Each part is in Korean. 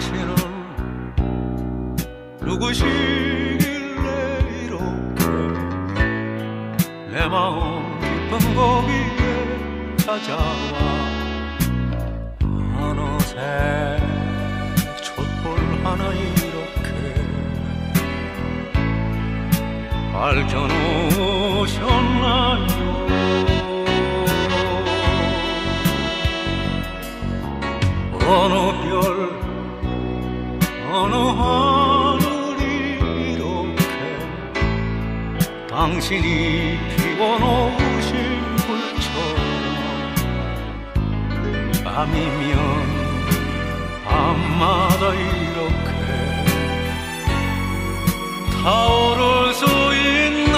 당신은 누구시길래 이렇게 내 마음 깊은 거기에 찾아와. 어느새 촛불 하나 이렇게 밝혀놓으셨나요? 어느 당신이 피워놓으신 불처럼 밤이면 밤마다 이렇게 타오를 수 있나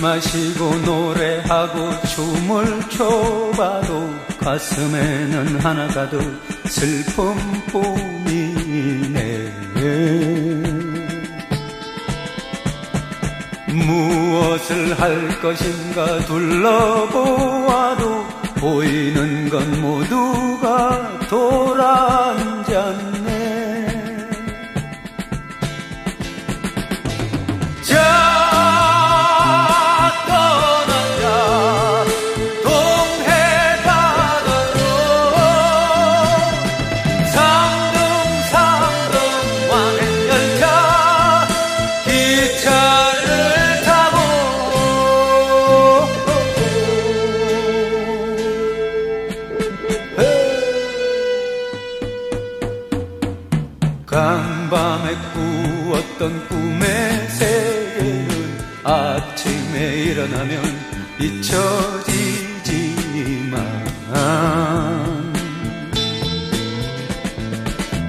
마시고 노래하고 춤을 춰봐도 가슴에는 하나 가득 슬픔뿐이네. 무엇을 할 것인가 둘러보아도 보이는 건 모두가 돌아앉 꿨던 꿈의 세계는 아침에 일어나면 잊혀지지만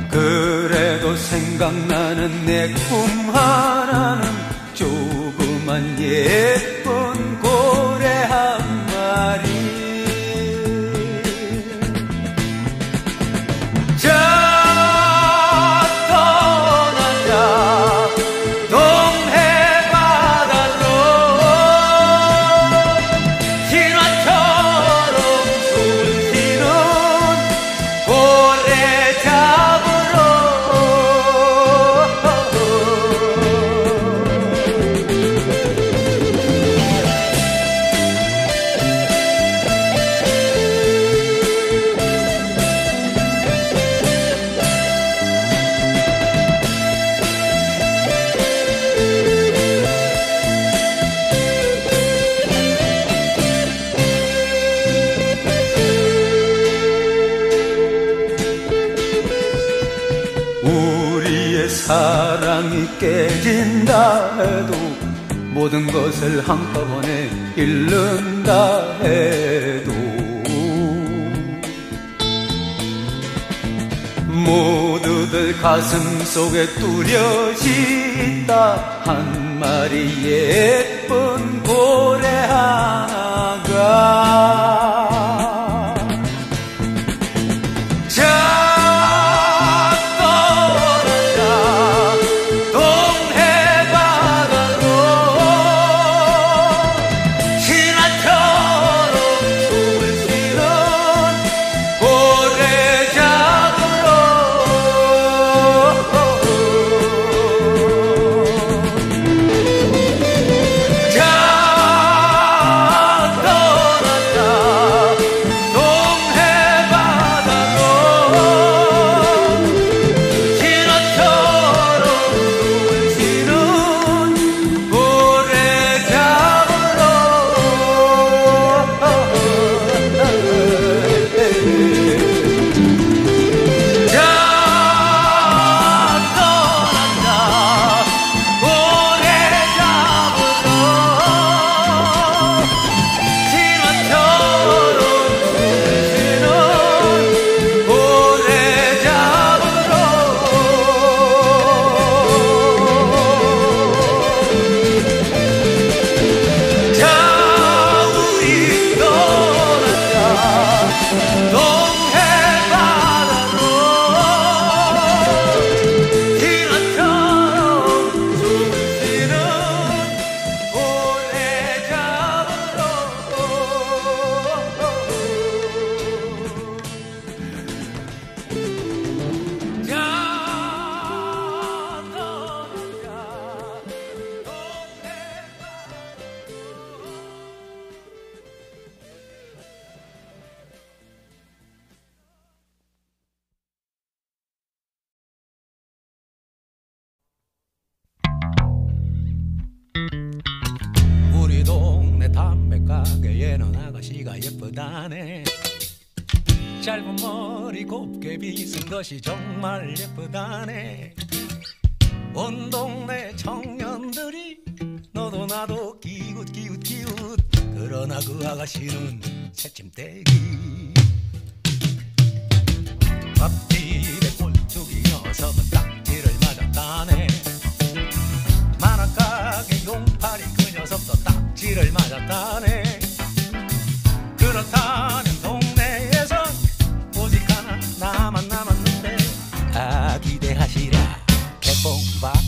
그래도 생각나는 내 꿈 하나는 조그만 예쁜 모든 것을 한꺼번에 잃는다 해도 모두들 가슴 속에 뚜렷이 있다 한 마리 예쁜 고래 하나가 예쁘다네. 온 동네 청년들이 너도 나도 기웃 기웃 기웃. 그러나 그 아가씨는 새침대기. 앞길에 꼴뚜기 녀석은 딱지를 맞았다네. 만화가게 용팔이 그 녀석도 딱지를 맞았다네. 그렇다면 phone.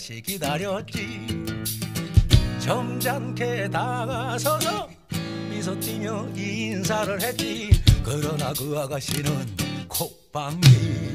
아가씨 기다렸지. 점잖게 다가서서 둘이서 뛰며 인사를 했지. 그러나 그 아가씨는 콧방귀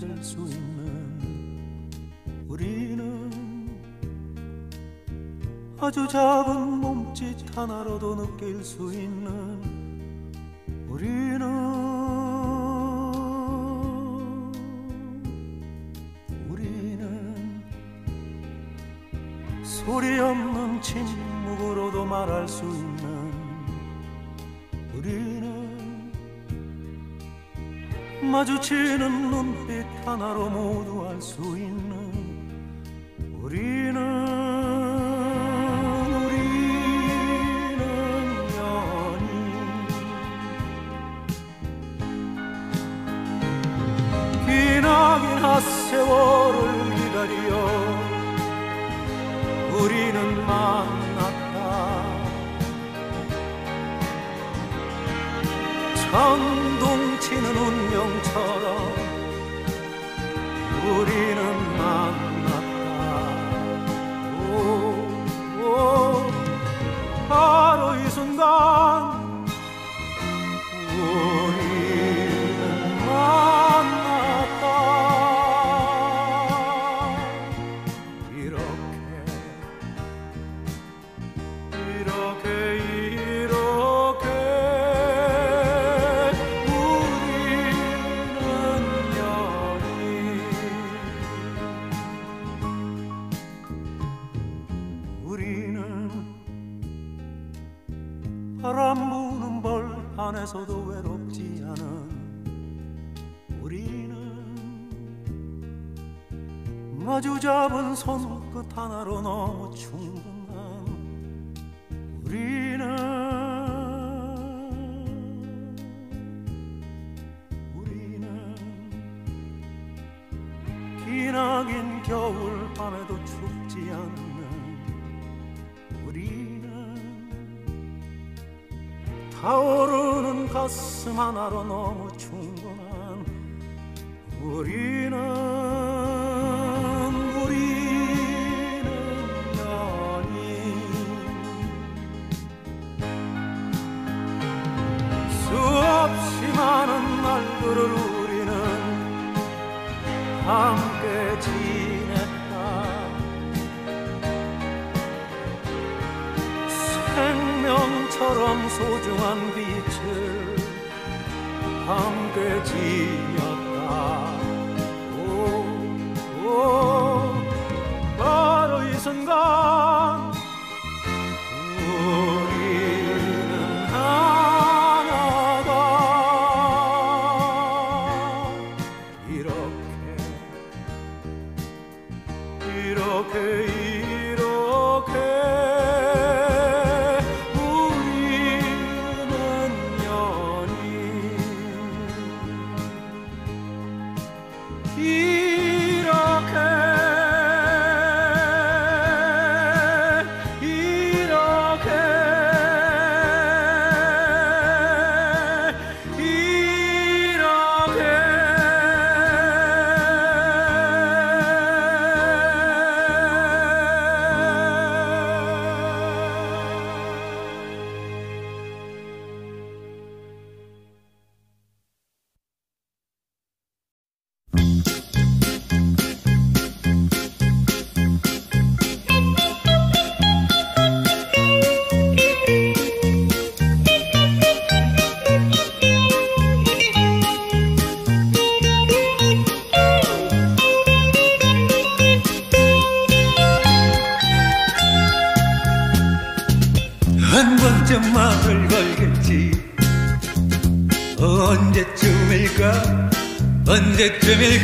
찾을 수 있는 우리는 아주 작은 몸짓 하나로도 느낄 수 있는 우리는 우리는 소리 없는 침묵으로도 말할 수 있는 우리는 마주치는 눈빛 하나로 모두 알 수 있는 타오르는 가슴 하나로 너무 충분한 우리는 우리는 연인 수없이 많은 날들을 우리는 함 별처럼 소중한 빛을 함께 지었다 오, 오. de mi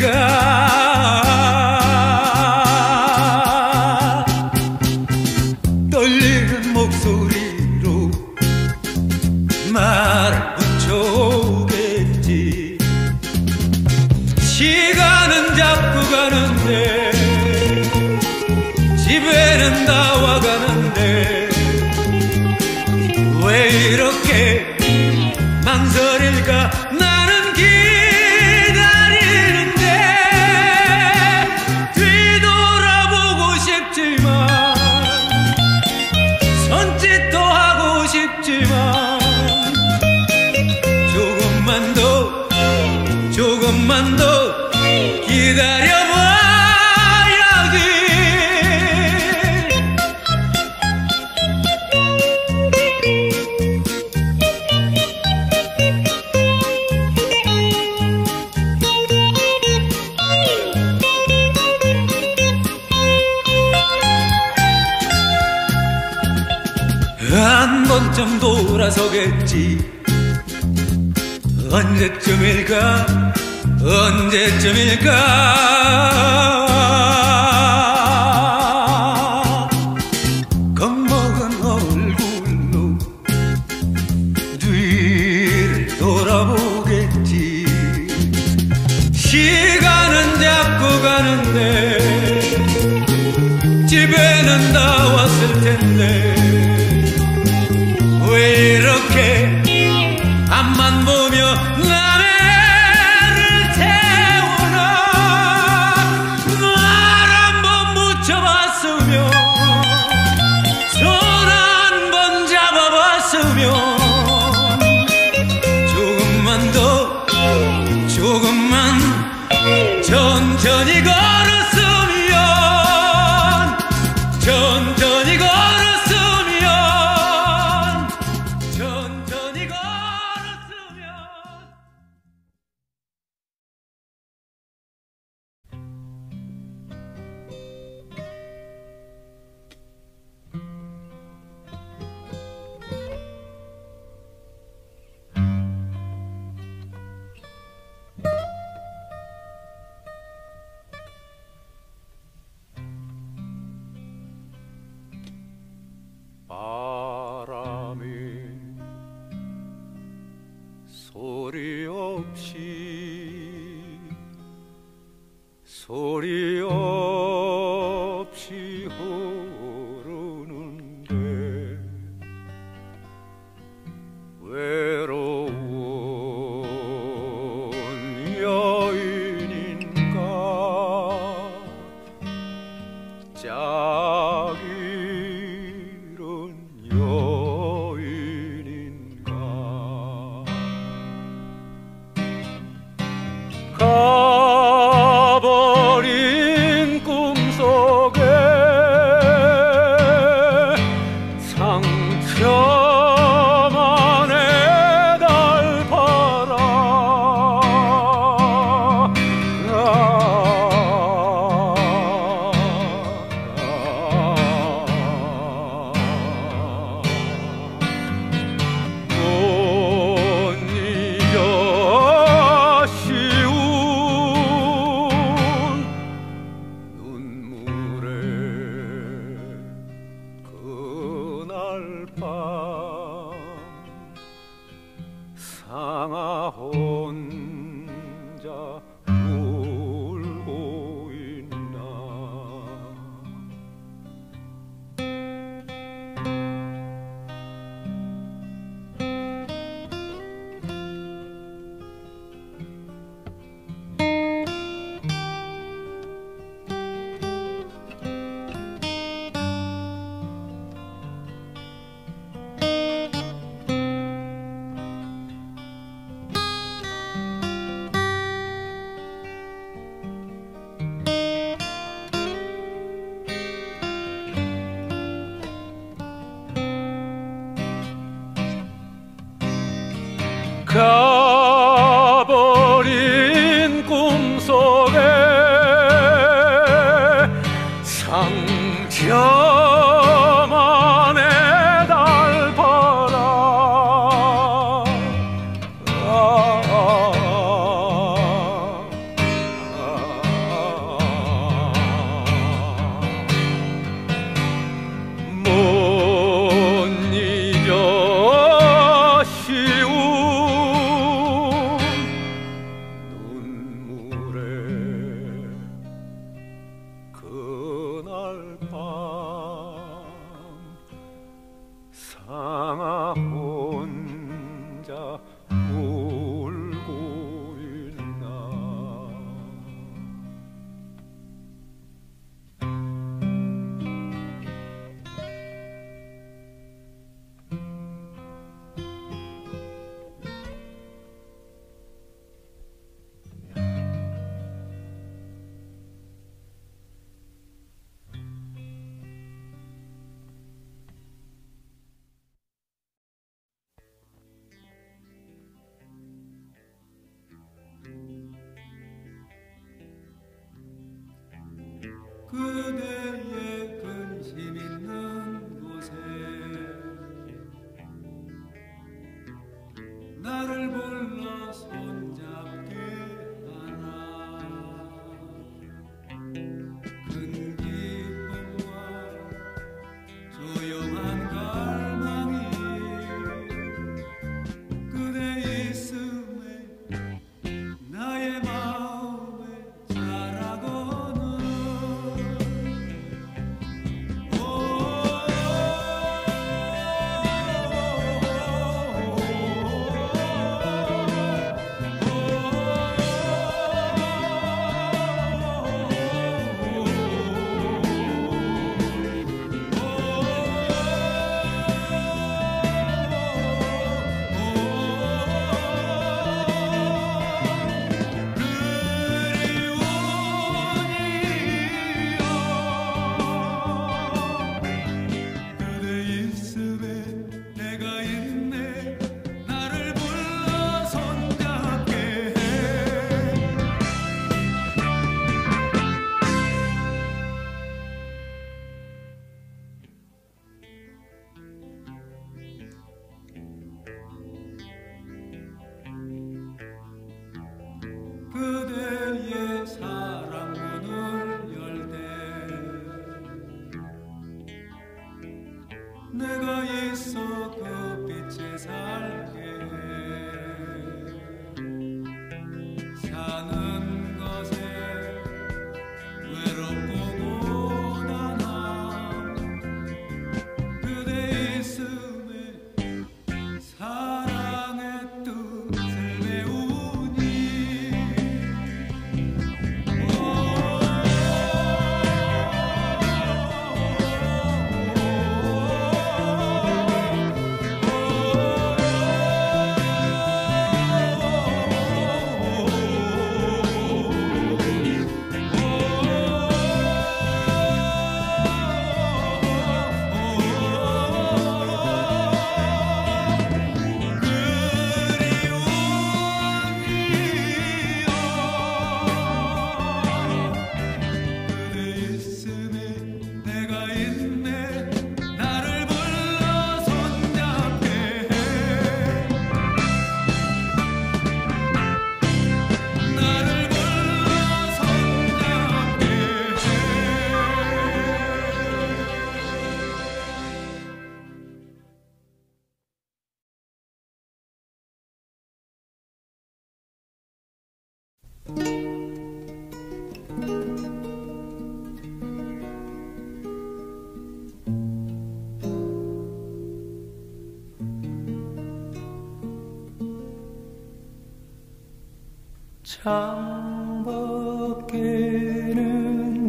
창밖에는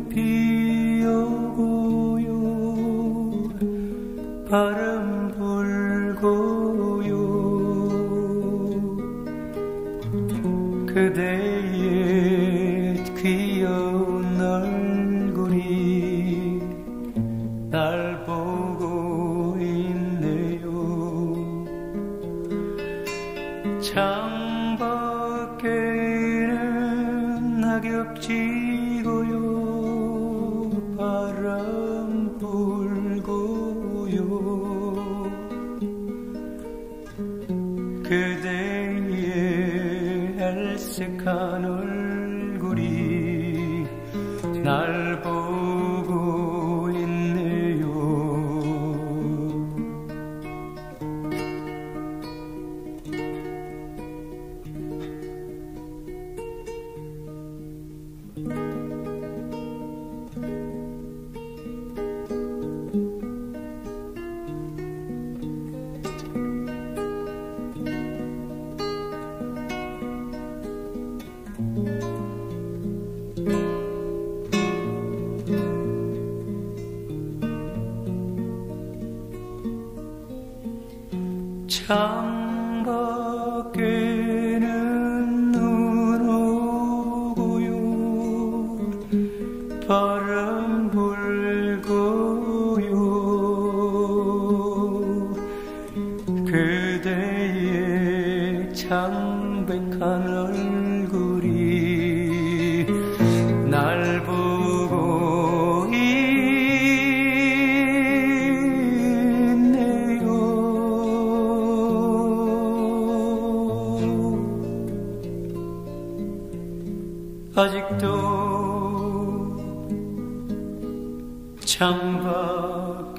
비 오고요. 바람 아직도 창밖에는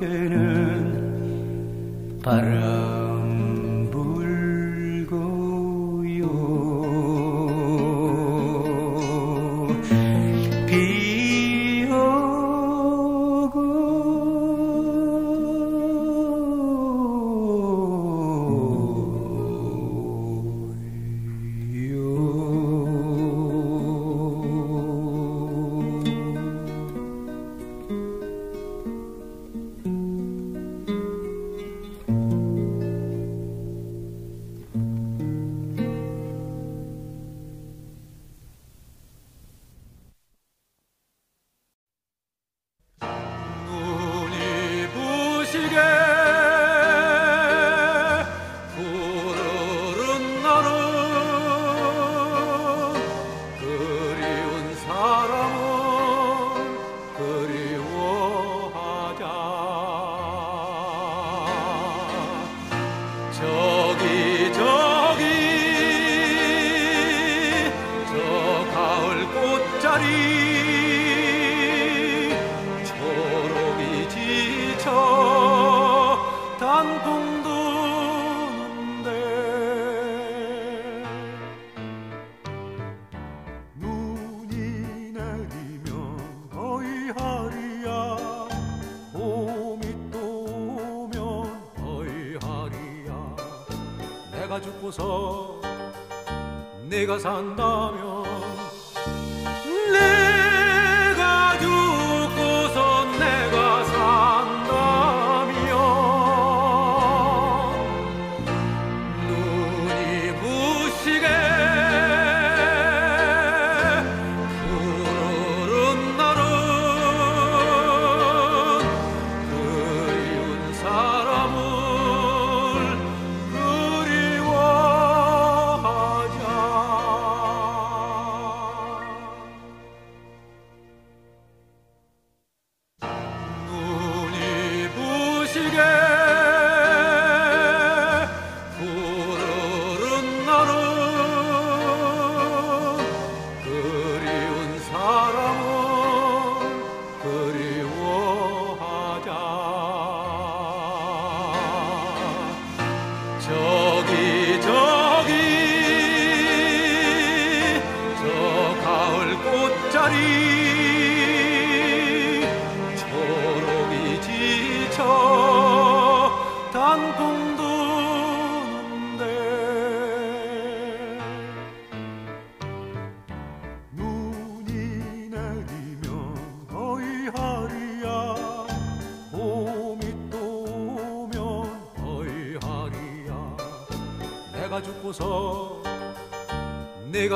바람.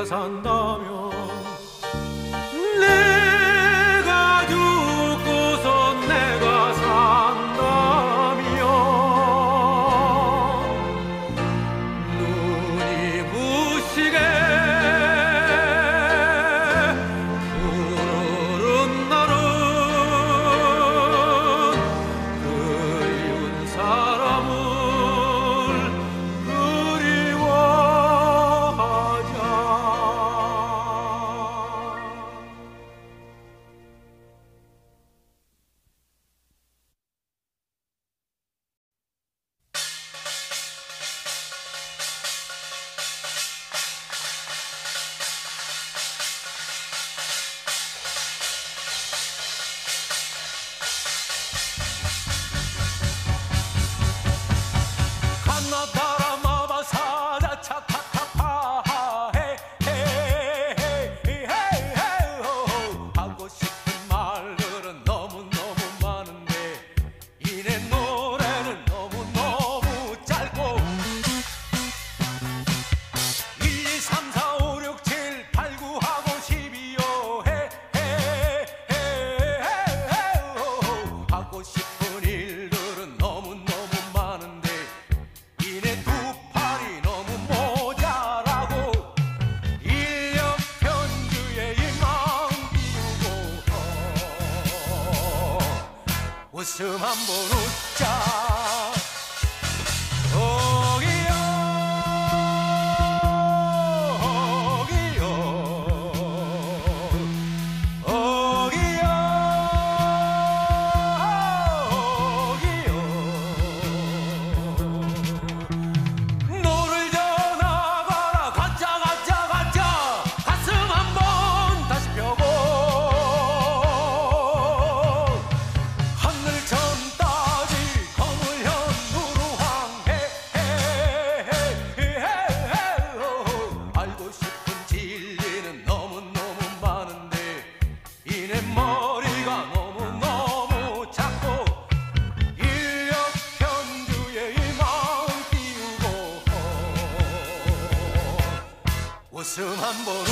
the sun tambor.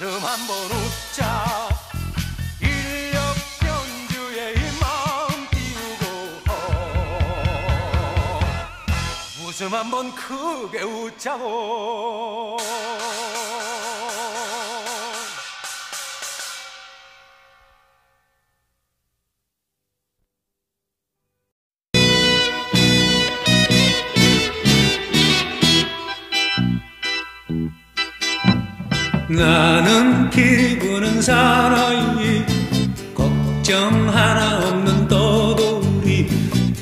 좀 한번 웃자. 인력 연주에 마음 띄우고 어. 웃음 한번 크게 웃자고. 나는 기분은 사나이. 걱정 하나 없는 떠돌이.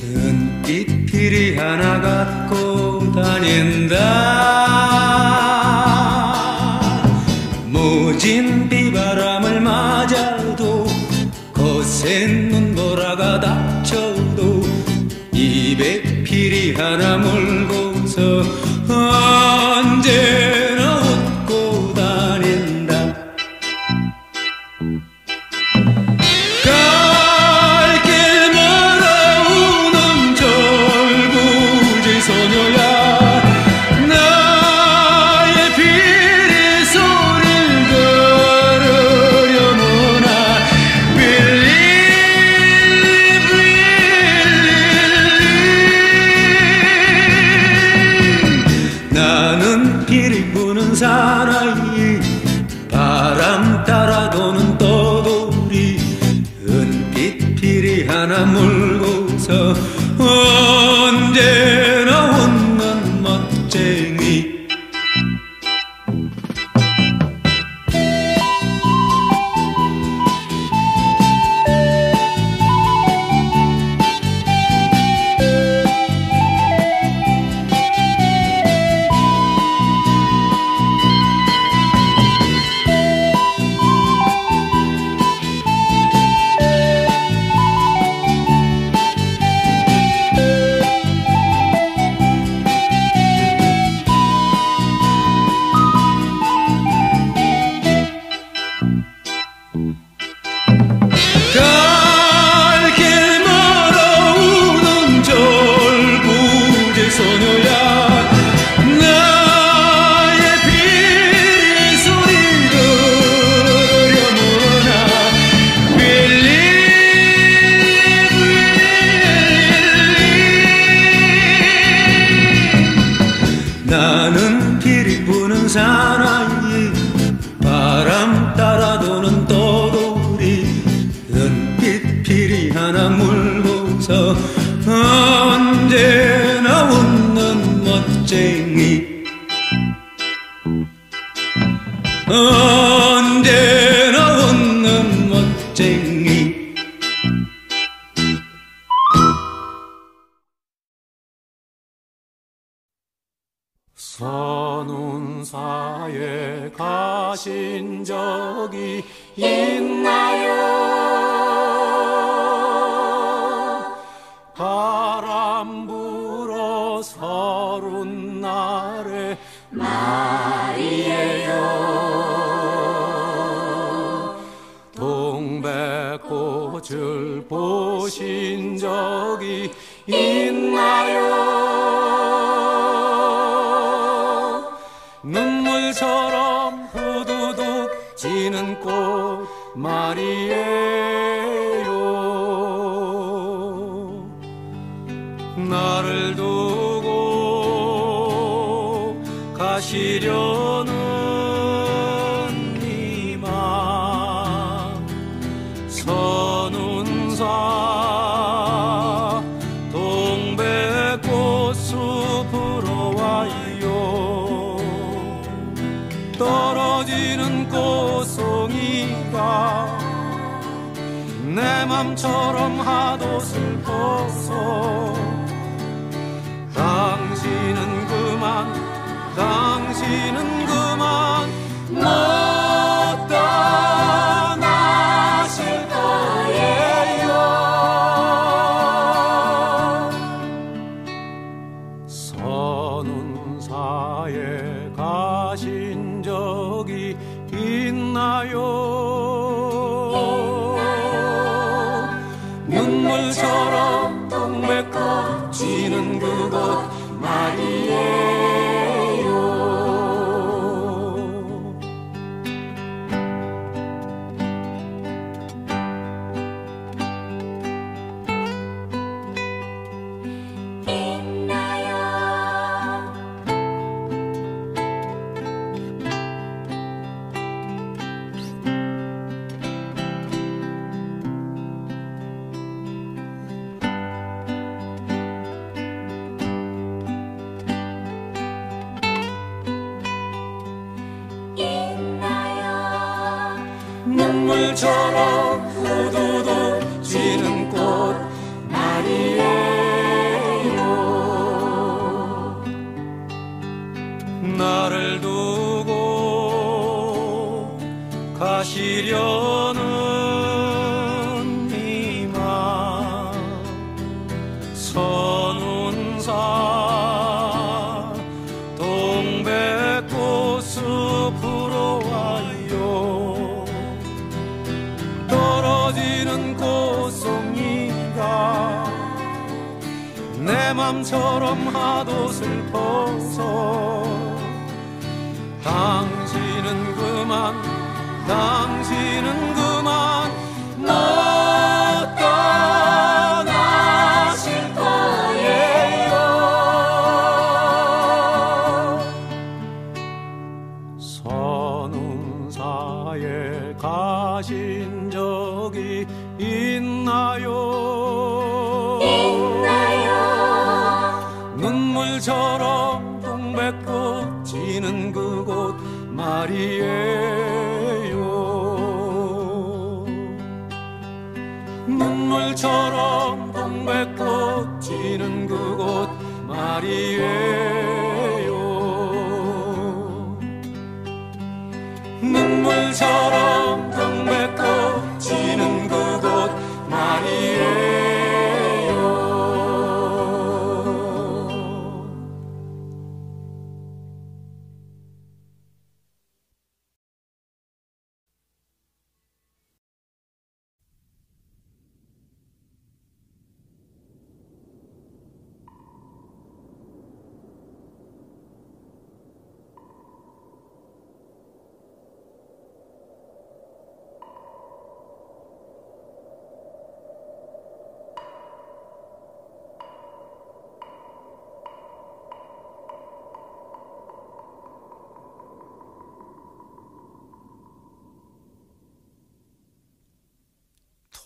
은빛 길이 하나 갖고 다닌다. 하늘처럼 후두둑 지는 꽃 마리에. 바람처럼 하도 새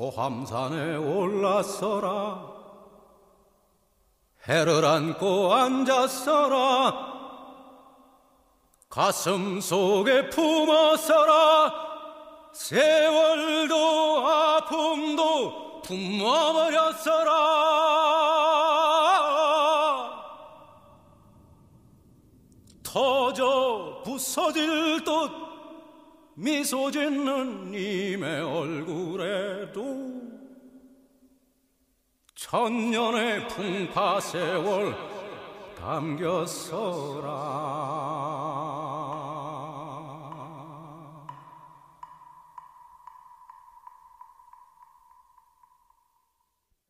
소함산에 올랐어라. 해를 안고 앉았어라. 가슴 속에 품었어라. 세월도 아픔도 품어버렸어라. 터져 부서질 듯 미소 짓는 님의 얼굴에도 천년의 풍파 세월 담겼어라.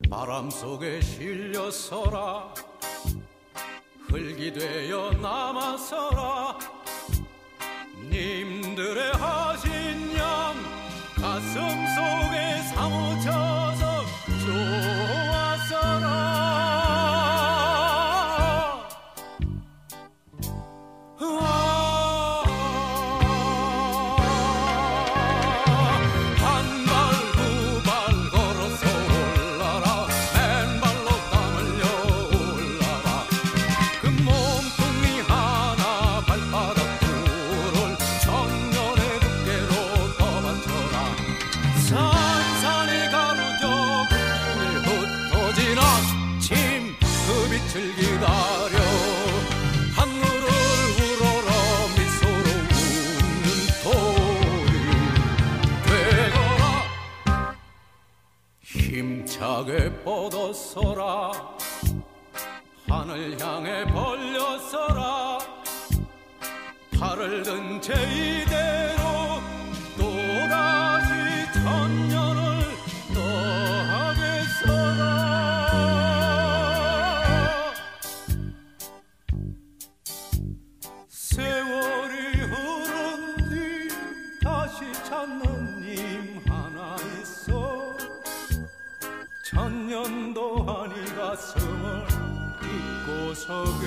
바람 속에 실려서라. 흙이 되어 남아서라. 让我走。 바닥에 뻗어서라. 하늘 향해 벌려서라. 팔을 든 채 이대로 so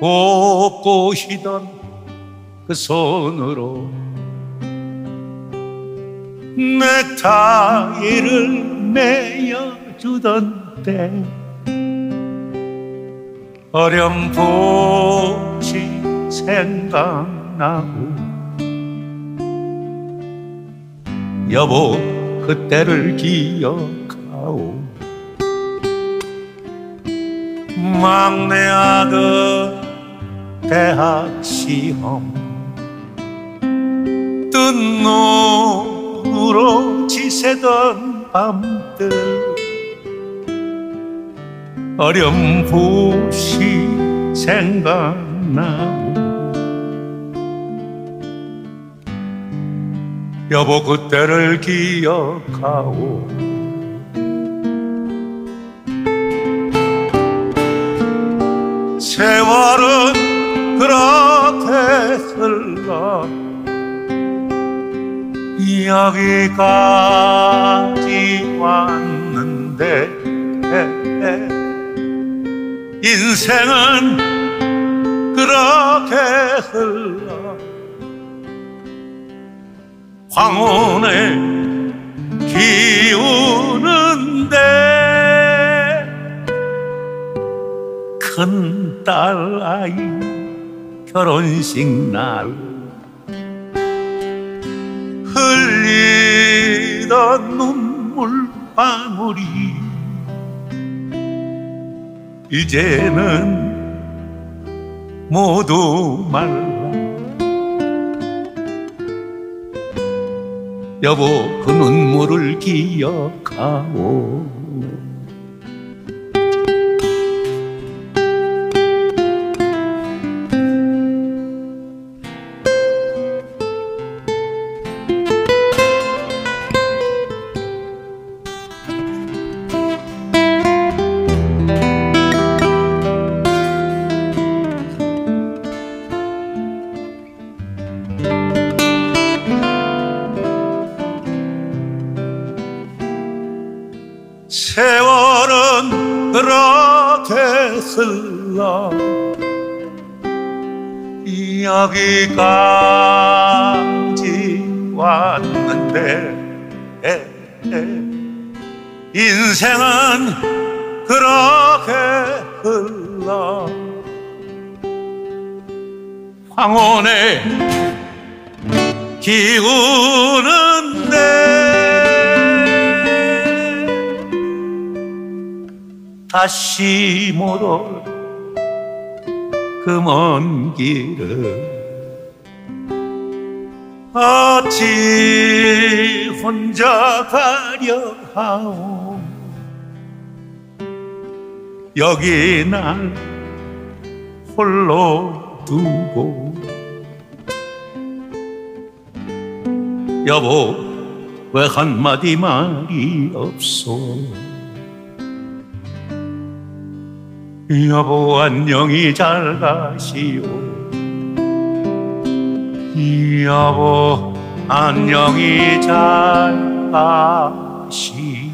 곱고시던 그 손으로 넥타이를 매여주던 때 어렴풋이 생각나고 여보 그때를 기억하오. 막내 아들 대학 시험. 뜬 눈으로 지새던 밤들. 어렴풋이 생각나고. 여보 그때를 기억하오. 세월은 그렇게 흘러 여기까지 왔는데. 인생은 그렇게 흘러 황혼에 기우는데. 큰 딸 아이 결혼식 날 흘리던 눈물 방울이 이제는 모두 말라. 여보 그 눈물을 기억하오 다시 못올 그먼 길을. 어찌 혼자 가려 하오. 여기 날 홀로 두고. 여보 왜 한마디 말이 없소 여보 안녕히 잘 가시오. 여보 안녕히 잘 가시오